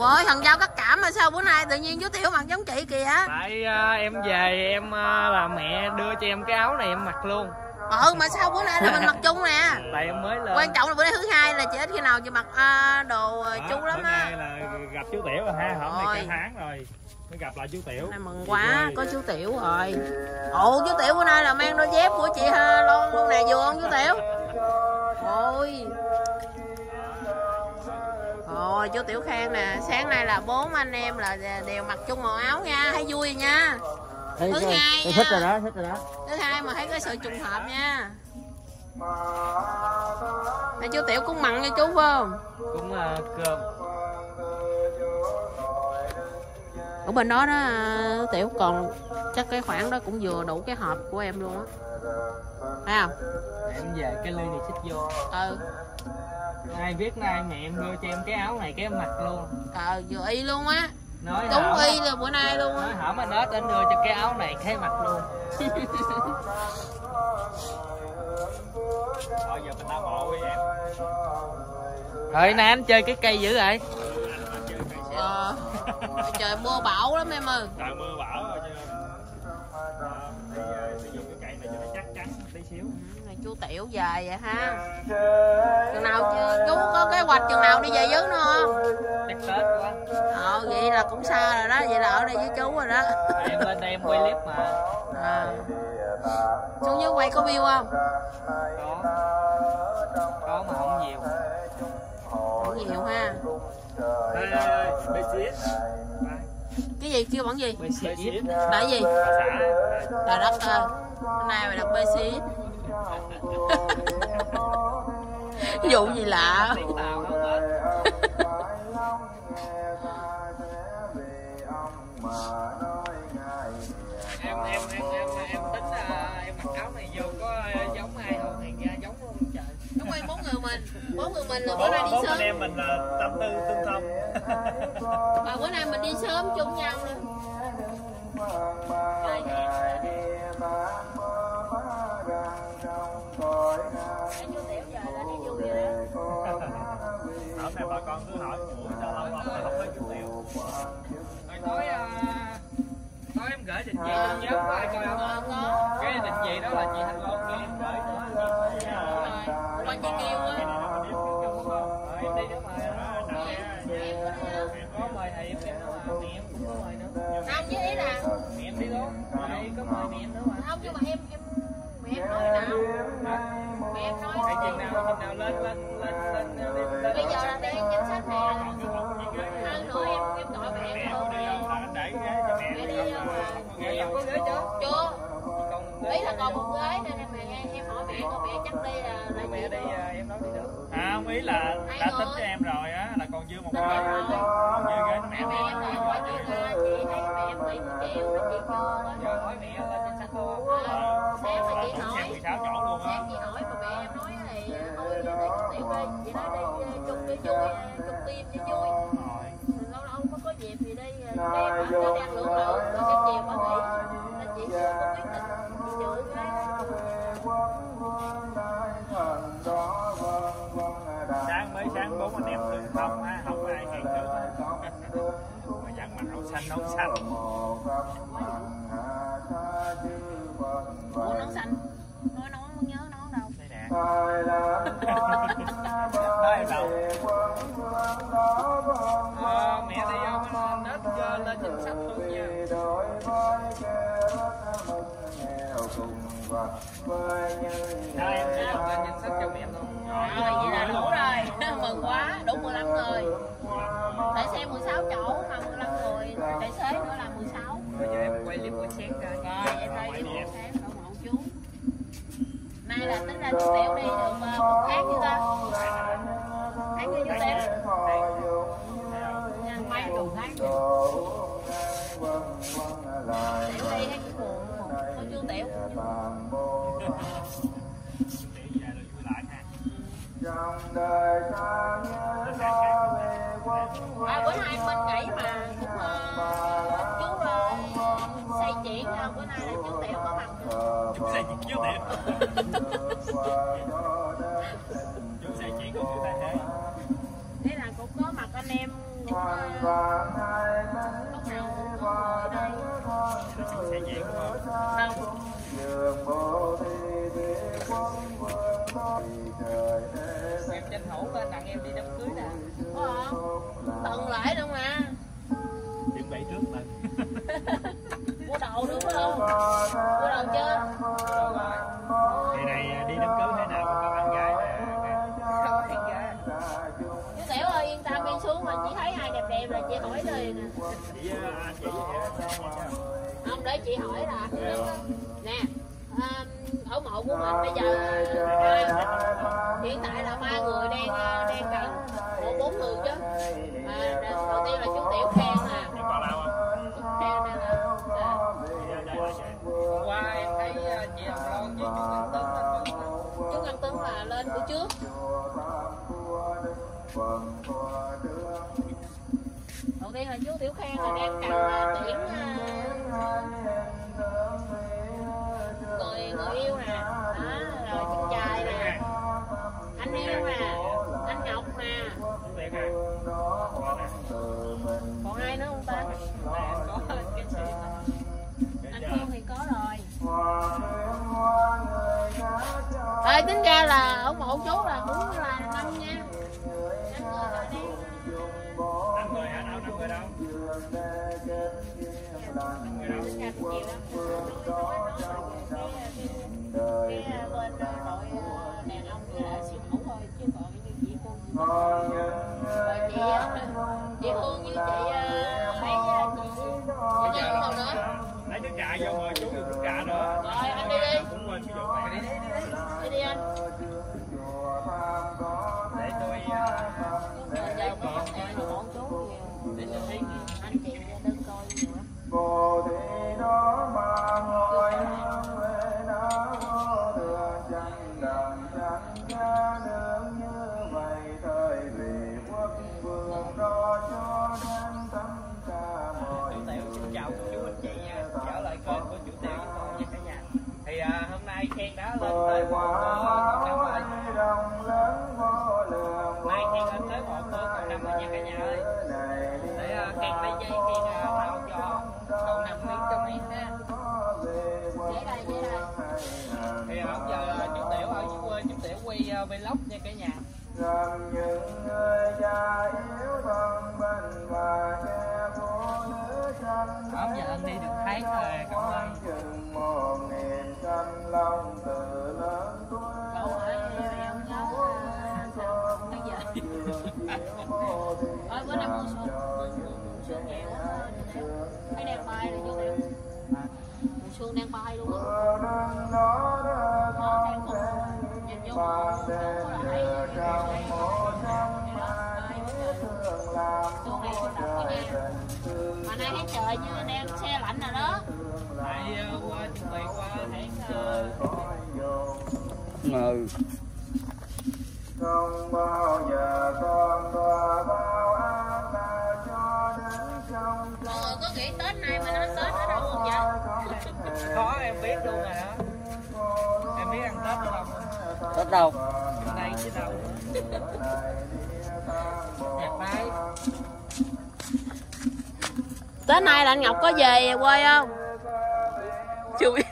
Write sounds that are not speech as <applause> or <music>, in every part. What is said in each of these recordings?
ơi thằng giao cắt cảm mà sao bữa nay tự nhiên chú tiểu mặt giống chị kìa? Tại à, em về em à, là mẹ đưa cho em cái áo này em mặc luôn. Ừ mà sao bữa nay là mình mặc chung nè? <laughs> Tại em mới lên quan trọng là bữa nay thứ hai là chị ít khi nào chị mặc à, đồ Đó, chú lắm bữa á. nay là gặp chú tiểu rồi ha hôm nay cả tháng rồi mới gặp lại chú tiểu. Nay mừng quá có chú tiểu rồi. Ồ chú tiểu bữa nay là mang đôi dép của chị ha Ôi chú Tiểu Khang nè. Sáng nay là bốn anh em là đều mặc chung màu áo nha. Thấy vui nha. Thấy Thứ cái- hai thấy nha. thích rồi đó thích rồi đó. Thứ hai mà thấy cái sự trùng hợp nha. Nè chú Tiểu cũng mặn cho chú phải không? Cũng à, cơm. Ở bên đó đó Tiểu còn chắc cái khoản đó cũng vừa đủ cái hộp của em luôn á. Thấy không? Em về cái ly này xích vô. Ừ ai biết nay mẹ em đưa cho em cái áo này cái em mặc luôn. Ờ vừa y luôn á. Nói Đúng hổm y là bữa nay luôn á. Hổm anh ớt anh đưa cho cái áo này cái mặc luôn. <laughs> Thôi giờ mình tao bộ đi em. Rồi nè anh chơi cái cây dữ vậy. Ờ Trời mưa bão lắm em ơi. Trời mưa bão Tiểu về vậy ha. Chừng nào chú có kế hoạch chừng nào đi về với nó không? Ờ vậy là cũng xa rồi đó Vậy là ở đây với chú rồi đó. Tại em lên đây em quay clip mà. À. Xuống dưới quay có view không? có. Có mà không nhiều. Không nhiều ha. Ê ê bê xít Cái gì? Kêu bằng gì? Là cái gì? Trời đất ơi. Hôm nay mày đặt bê xí Vụ gì lạ? Em em em em em tính là em mặc áo này vô có giống ai không? Thì ra giống luôn trời. Đúng rồi bốn người mình. Bốn người mình là bữa bốn nay đi bốn sớm. anh em mình là tâm tư tương thông Mà bữa nay mình đi sớm chung nhau nữa nay bà con cứ hỏi sao lâu lắm rồi không có chú tiểu rồi tối à, tối em gửi định vị lên nhóm có ai coi không Ờ, có. cái định vị đó là chị thanh long kia em gửi chị Rồi. Con chị kêu á. em đi nữa mà em có mời thầy em em nữa mà. Mẹ em cũng có mời nữa Không chứ ý là mẹ em đi luôn. Thầy có mời mẹ em nữa mà. Không nhưng mà em em nói nào. Em nói Tại chừng nào chừng nào lên lên lên lên Bây giờ là đang danh sách nè. Hơn nữa em em gọi mẹ. em nè anh để ghế cho mẹ đi em có ghế chưa Chưa? Ý là còn một ghế nên à, em nói đi được. À không ý là đã tính cho em rồi á là còn dư một rồi. còn dư ghế mẹ Mẹ em hỏi chị là chị thấy mẹ em nghỉ một triệu mà chị chưa giờ hỏi mẹ lên danh sách luôn Ờ, Sáng mà chị Ờ, hỏi. 16 chỗ luôn á. Sáng chị hỏi mà mẹ em nói thì thôi để chú tiểu đi Chị nói đi ờ, chung với vui Chung tim cho vui. Rồi. Lâu lâu có có dịp thì đi ờ, cái em nó đang lưỡng lự rồi cái chiều có nghỉ nên chị chị áo xanh ủa nón xanh nói nón không nhớ nón đâu. Đây nè. Em đâu Ờ, mẹ đi không nết cho lên danh sách luôn nha. Đó, em sẽ lên danh sách cho mẹ luôn. Rồi vậy là đủ rồi. <laughs> Mừng quá đủ 15 người. Để xe 16 chỗ mà 15 người tài xế nữa là 16 bây giờ em quay clip buổi sáng ra rồi em đây đi một tháng đổ mộ chú. Nay là tính ra chú tiểu đi được ờ, một tháng chưa ta? Tháng chưa chú tiểu? Nha, mấy chục tháng rồi tiểu đi hay chú buồn có chú tiểu à, bữa nay bên nghỉ mà cũng ờ, chú ờ, xây chuyện ờ, bữa nay là chú tiểu có mặt chú sẽ chuyện chú tiểu chú sẽ chuyện của chú thay thế thế là cũng có mặt anh em chính ờ, lúc nào cũng có người ở đây Chú sẽ diễn đúng không? không em tranh thủ bên đặng em đi đám cưới nè. Có không? Tận lại đâu mà. Chuẩn bị trước mình <laughs> mua đồ đúng không? Mua đồ chưa? Ngày này đi đám cưới thế nào? Cũng có bạn gái nè không thiệt ra chú tiểu ơi yên tâm đi xuống mà chỉ thấy ai đẹp đẹp là chị hỏi liền à. Chị ờ, anh chị vậy đó không để chị hỏi là. À, mộ của mình bây giờ hiện tại là ba người đang à, đang cần một bốn người chứ. Mà đầu tiên là chú tiểu khen nè. Không? khen nè là à, Dạ, qua em thấy ờ, chị hồng loan với chú văn tấn chú Văn Tuấn là lên bữa trước. Đầu tiên là chú tiểu khen là đang cần tuyển à, người yêu nè. Đó rồi chàng trai nè. Anh yêu nè. Chị à, hôm nay khen đã lên tới thời một lượng nay khen lên tới một con năm rồi nha cả nhà ơi. Để à, khen lấy dây khen à, bao cho con năm miếng cho miếng ha thì à, bây giờ chú tiểu ở dưới quê chú tiểu quay à, vlog nha cả nhà. Rằng những người già yếu thân bên và che phụ nữ tranh Đó, giờ anh đi được tháng rồi, ơi bữa nay mua xuân mua xuân nhiều quá thấy đang bay rồi chú tiểu mùa sương đang bay luôn á Nó đang con nhìn vô mùa là thấy nhờ trong thấy cái đó làm nha mà nay thấy trời như đang xe lạnh rồi đó tại qua chuẩn bị qua hãng à, ừ. không bao giờ con đọa bao ác ta cho đến trong mọi người có nghĩ tết này mà nó tết ở đâu không vậy <laughs> có em biết luôn rồi đó em biết ăn tết đâu không? Tết đâu? Đây chứ đâu tết nay là anh ngọc có về quê không chưa biết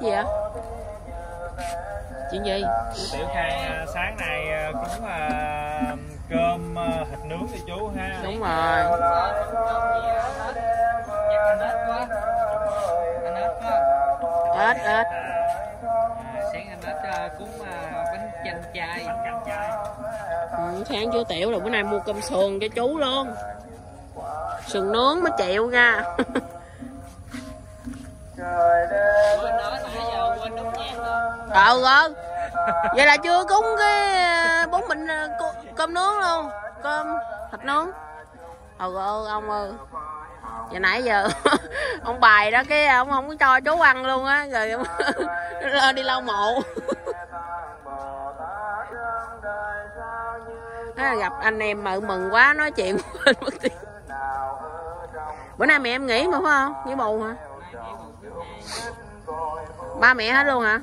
gì vậy? Chuyện gì? Tiểu Khang à, sáng nay à, cũng à, cơm à, thịt nướng cho chú ha. Đúng rồi. Ít à, sáng anh hết à, cúng bánh chanh chay. Bánh chay ừ, sáng chú tiểu rồi bữa nay mua cơm sườn cho chú luôn sườn nướng mới chịu nha trời đêm rồi. Ờ vậy là chưa cúng cái à, bốn bình à, cơm nướng luôn. Cơm thịt nướng. Ờ ờ ông ơi. Giờ nãy giờ <laughs> ông bài đó cái à, ông không có cho chú ăn luôn á, rồi ông <laughs> lên đi lau mộ. <laughs> Thế là gặp anh em mợ mừng quá, nói chuyện quên mất tiêu bữa nay mẹ em nghỉ mà phải không? Với bù hả? Ba mẹ hết luôn hả?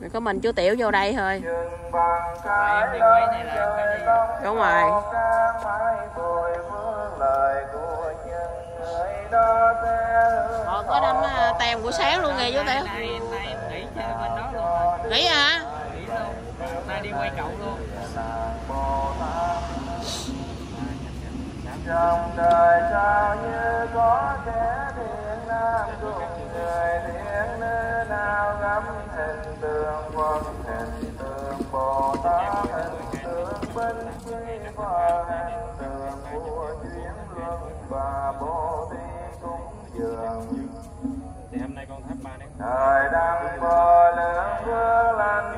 Rồi có mình chú tiểu vô đây thôi. Đúng rồi. Họ có đâm ờ, tem buổi sáng luôn nghe chú tiểu. Nghỉ hả? Luôn nay đi quay cậu luôn trong đời sao như có kẻ thiện nam cùng người thiện nữ nào ngắm hình tượng phật hình tượng bồ tát hình tượng binh chi và hình tượng của chuyến luân và bồ tát dường. Thì hôm nay con thắp ba nén thời đăng vô lượng vương lành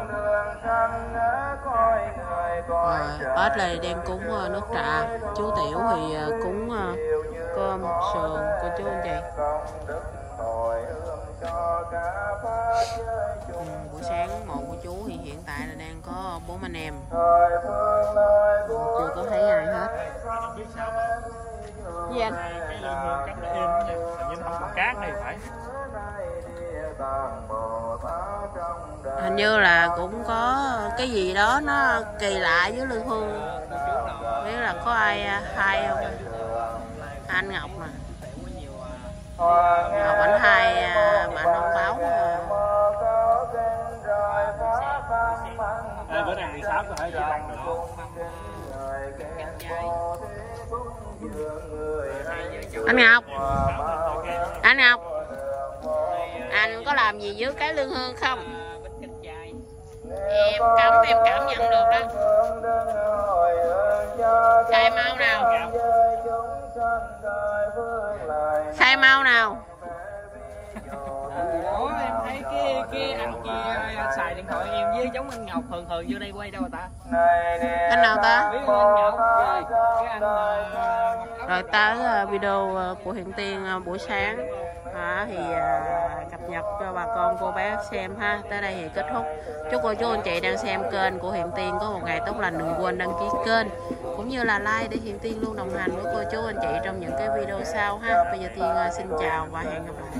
người Tết này đang cúng ờ, nước trà. Chú tiểu thì ờ, cúng ờ, cơm sườn cô chú anh chị Ừ, buổi sáng mộ của chú thì hiện tại là đang có bốn anh em. Chưa có thấy ai hết. Biết sao gì anh cái lượng hương để im hình như không còn cát này phải hình như là cũng có cái gì đó nó kỳ lạ với lương hương biết là có ai hay không? Anh ngọc nè. Ngọc anh hai mà anh không báo bữa nay 16 có thể chị Long được. Anh ngọc. Anh ngọc anh có làm gì với cái lương hương không? Trai em cấm em cảm nhận được đó khai mau nào. khai mau nào. Ủa em thấy cái cái anh kia xài điện thoại em với giống anh ngọc thường thường vô đây quay đâu rồi ta? Anh nào ta? biết anh ngọc rồi cái anh tới video của hiện tiên buổi sáng à, thì à, cập nhật cho bà con cô bác xem ha. Tới đây thì kết thúc. Chúc cô chú anh chị đang xem kênh của hiện tiên có một ngày tốt lành đừng quên đăng ký kênh. Cũng như là like để hiện tiên luôn đồng hành với cô chú anh chị trong những cái video sau ha. Bây giờ tiên à, xin chào và hẹn gặp lại.